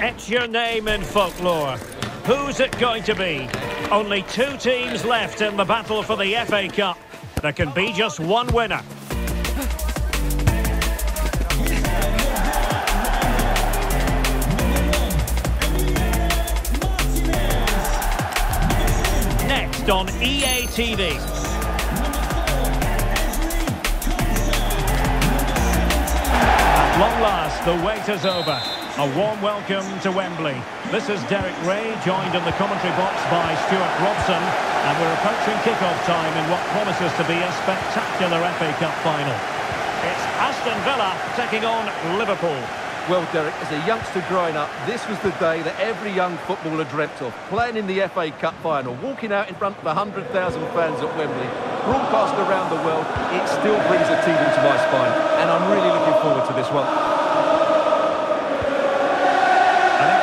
Etch your name in folklore. Who's it going to be? Only two teams left in the battle for the FA Cup. There can be just one winner. Next on EA TV. At long last, the wait is over. A warm welcome to Wembley. This is Derek Ray, joined in the commentary box by Stuart Robson, and we're approaching kick-off time in what promises to be a spectacular FA Cup final. It's Aston Villa taking on Liverpool. Well, Derek, as a youngster growing up, this was the day that every young footballer dreamt of. Playing in the FA Cup final, walking out in front of 100,000 fans at Wembley, broadcast around the world, it still brings a tingle to my spine. And I'm really looking forward to this one.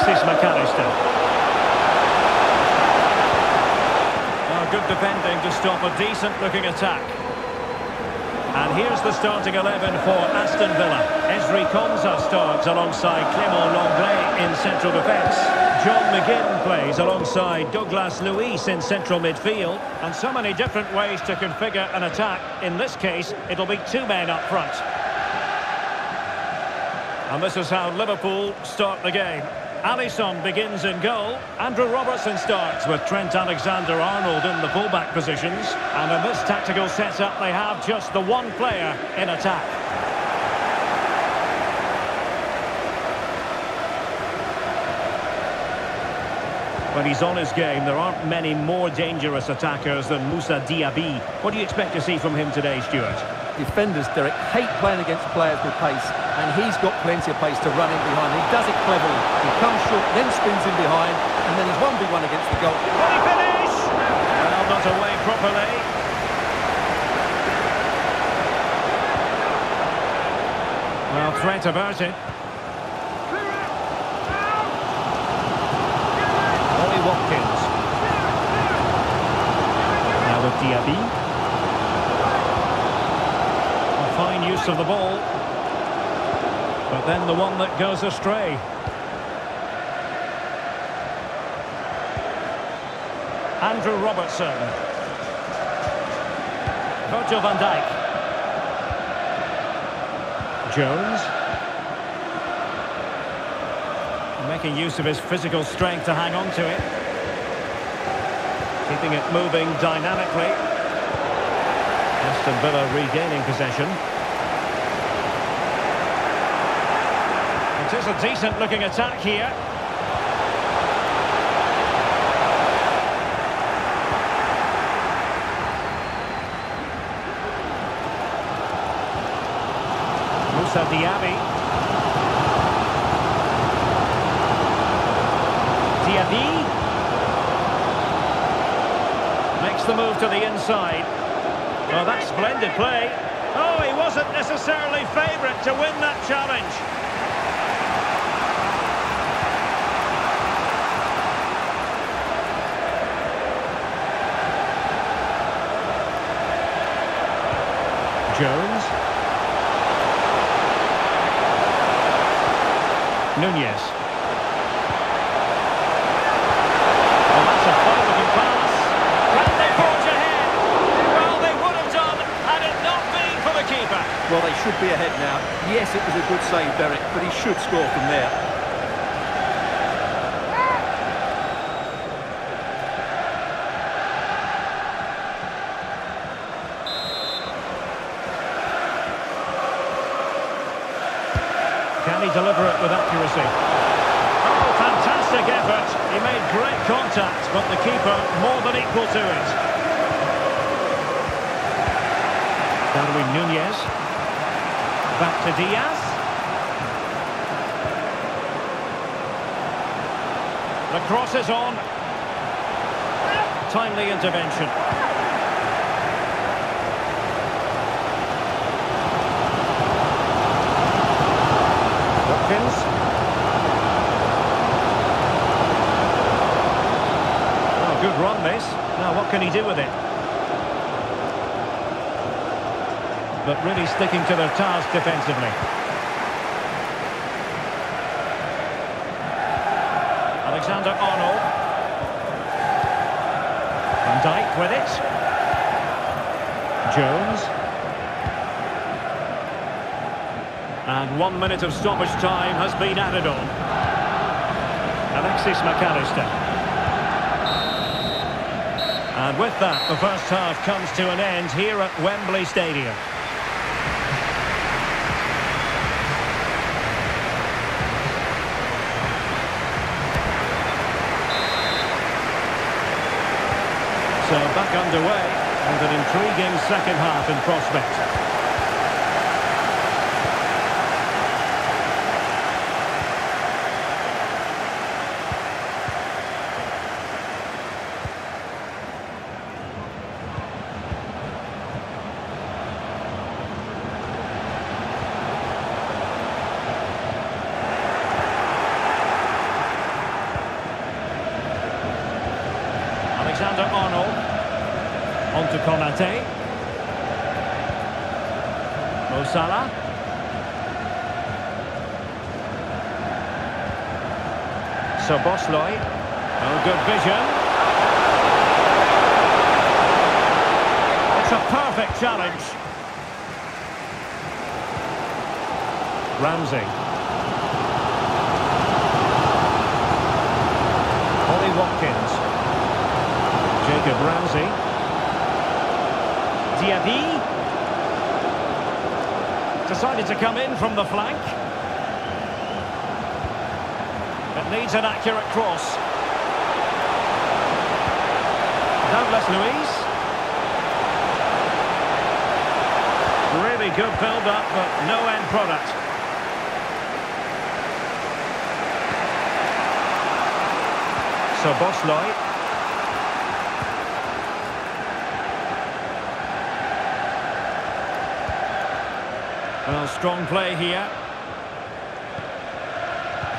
Alexis McAllister. Oh, good defending to stop a decent-looking attack. And here's the starting 11 for Aston Villa. Ezri Konsa starts alongside Clément Lenglet in central defence. John McGinn plays alongside Douglas Luiz in central midfield. And so many different ways to configure an attack. In this case, it'll be two men up front. And this is how Liverpool start the game. Alisson begins in goal. Andrew Robertson starts with Trent Alexander-Arnold in the fullback positions. And in this tactical setup, they have just the one player in attack. When he's on his game, there aren't many more dangerous attackers than Moussa Diaby. What do you expect to see from him today, Stuart? Defenders, Derek, hate playing against players with pace, and he's got plenty of pace to run in behind. He does it cleverly. He comes short, then spins in behind, and then he's 1v1 against the goal. Can he finish? Well, not away properly. Well, threat averted. Ollie Watkins. Now with Diaby. A fine use of the ball. But then the one that goes astray. Andrew Robertson. Virgil van Dijk. Jones. Making use of his physical strength to hang on to it. Keeping it moving dynamically. Aston Villa regaining possession. Is a decent looking attack here. Moussa Diaby. Diaby. Makes the move to the inside. Oh, that's splendid play. Oh, he wasn't necessarily favourite to win that challenge. Jones. Nunez. Well, oh, that's a pass. Well, they would have done had it not been for the keeper. Well, they should be ahead now. Yes, it was a good save, Derek, but he should score from there. Can he deliver it with accuracy? Oh, fantastic effort. He made great contact, but the keeper more than equal to it. Darwin Nunez. Back to Diaz. The cross is on. Timely intervention. Watkins. Oh, good run this. Now what can he do with it? But really sticking to their task defensively. Alexander-Arnold. Van Dijk with it. Jones. And one minute of stoppage time has been added on. Alexis McAllister. And with that, the first half comes to an end here at Wembley Stadium. So back underway and an intriguing second half in prospect. Alexander-Arnold. On to Konate. Mo Salah. Oh, good vision. It's a perfect challenge. Ramsey. Ollie Watkins. Jacob Ramsey. Diaby. Decided to come in from the flank. It needs an accurate cross. Douglas Luiz. Really good build-up, but no end product. Szoboszlai. Well, strong play here.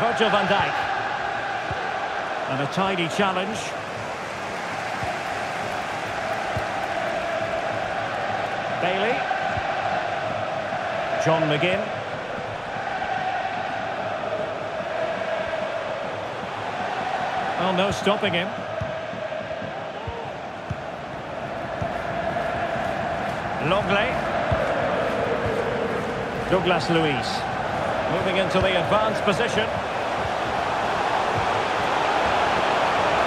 Virgil van Dijk. And a tidy challenge. Bailey. John McGinn. Well, no stopping him. Lenglet. Douglas Luiz. Moving into the advanced position.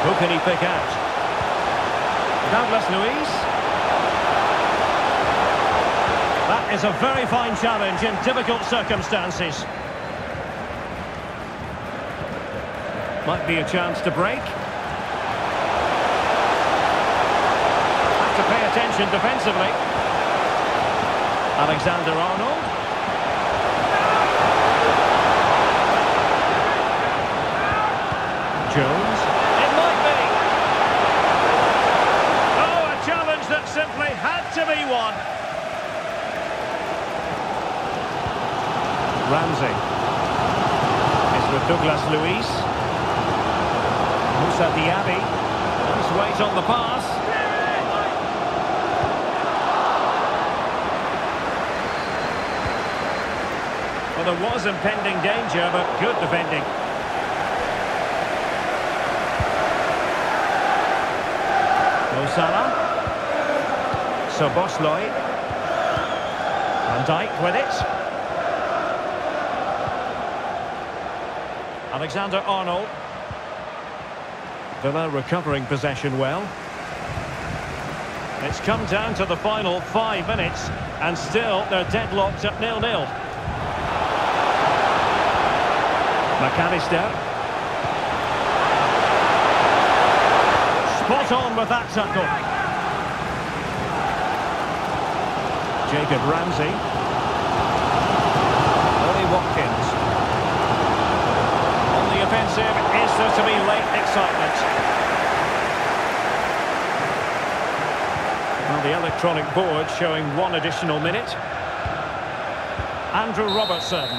Who can he pick out? Douglas Luiz. That is a very fine challenge in difficult circumstances. Might be a chance to break. Have to pay attention defensively. Alexander-Arnold. Jones. It might be. Oh, a challenge that simply had to be won. Ramsey. It's with Douglas Luiz. Moussa Diaby. Nice weight on the pass. Well, there was impending danger, but good defending. Mo Salah. Szoboszlai. Van Dijk with it. Alexander-Arnold. Villa recovering possession well. It's come down to the final five minutes, and still they're deadlocked at nil-nil. McAllister. Spot on with that tackle. Jacob Ramsey. Ollie Watkins. Offensive, is there to be late excitement? Well, the electronic board showing one additional minute. Andrew Robertson.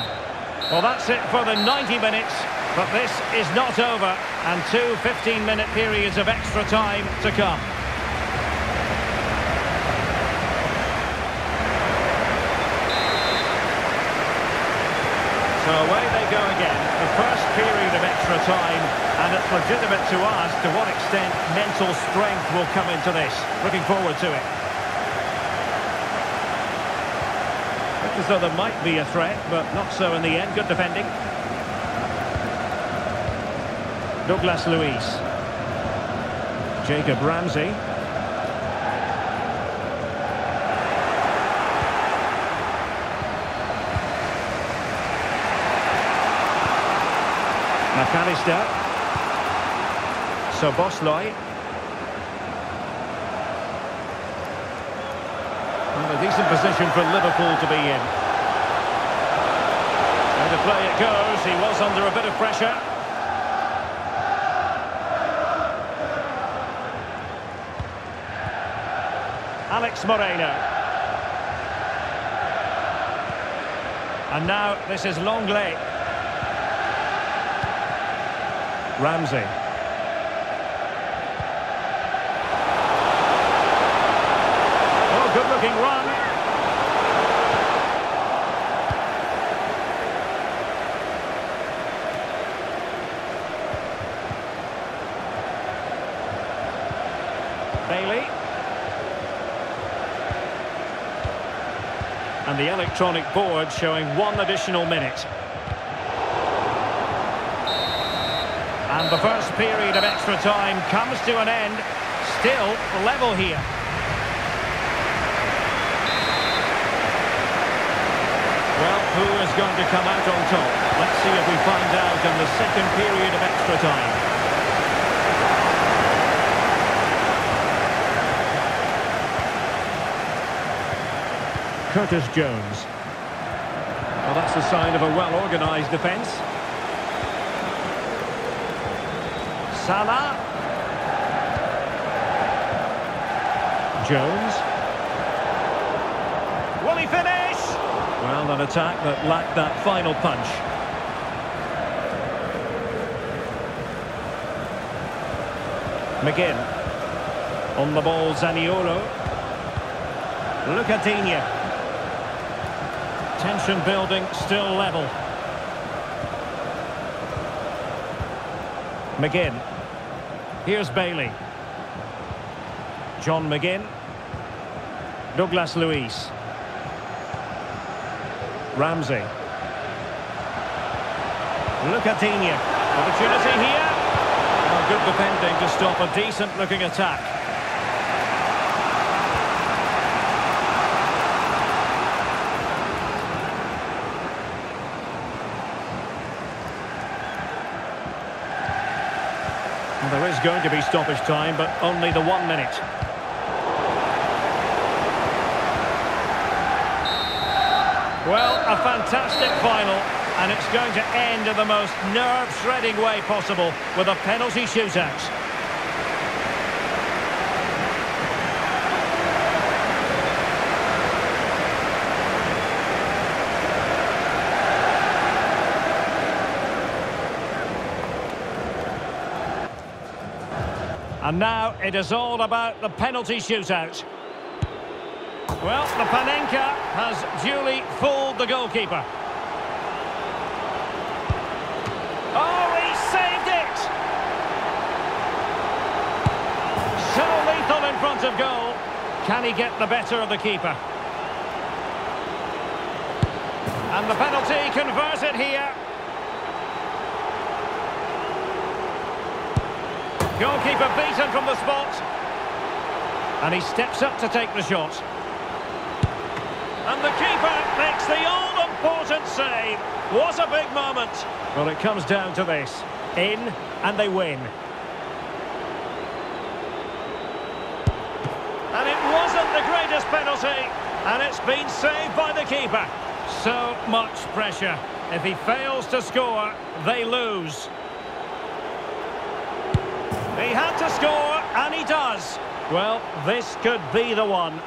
Well, that's it for the 90 minutes, but this is not over, and two 15-minute periods of extra time to come. So away they go again. The first period of extra time And it's legitimate to ask to what extent mental strength will come into this. Looking forward to it. Looks as though there might be a threat, but not so in the end. Good defending. Douglas Luiz. Jacob Ramsey. McAllister. Szoboszlai. Well, a decent position for Liverpool to be in. And the play it goes. He was under a bit of pressure. Alex Moreno. And now this is Lenglet. Ramsey. Oh, good-looking run. Bailey. And the electronic board showing one additional minute. And the first period of extra time comes to an end. Still level here. Well, who is going to come out on top? Let's see if we find out in the second period of extra time. Curtis Jones. Well, that's a sign of a well-organised defence. Salah. Jones. Will he finish? Well, an attack that lacked that final punch. McGinn. On the ball, Zaniolo. Lucas Digne. Tension building, still level. McGinn. Here's Bailey. John McGinn. Douglas Luiz. Ramsey. Lucas Digne. Opportunity here. Oh, good defending to stop a decent-looking attack. There is going to be stoppage time, but only the one minute. Well, a fantastic final, and it's going to end in the most nerve-shredding way possible with a penalty shootout. And now it is all about the penalty shootout. Well, the Panenka has duly fooled the goalkeeper. Oh, he saved it! So lethal in front of goal. Can he get the better of the keeper? And the penalty converted here. Goalkeeper beaten from the spot. And he steps up to take the shot. And the keeper makes the all-important save. What a big moment. Well, it comes down to this. In, and they win. And it wasn't the greatest penalty. And it's been saved by the keeper. So much pressure. If he fails to score, they lose. He had to score, and he does. Well, this could be the one.